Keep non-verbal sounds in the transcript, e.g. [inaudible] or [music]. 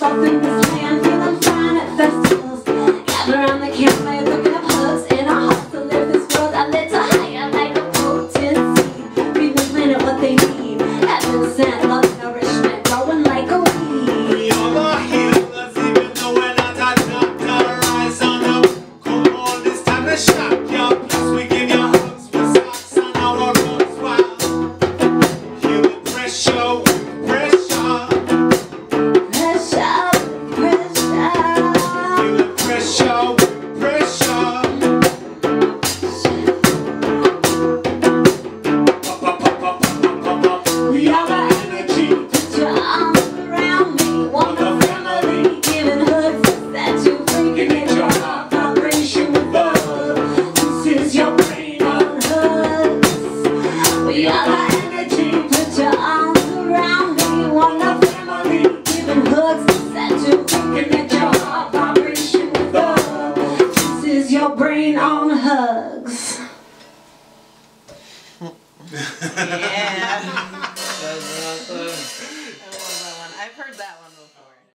something this I'm feeling fine at festivals. Gather around the campfire, looking up hugs And I hope to live this world I lit to higher like a potency Feed the planet what they need. Heaven sent, love nourishment Growing like a weed. All healers Rise on come time to shock We give hugs, socks Human pressure. Your brain on hugs. [laughs] Yeah.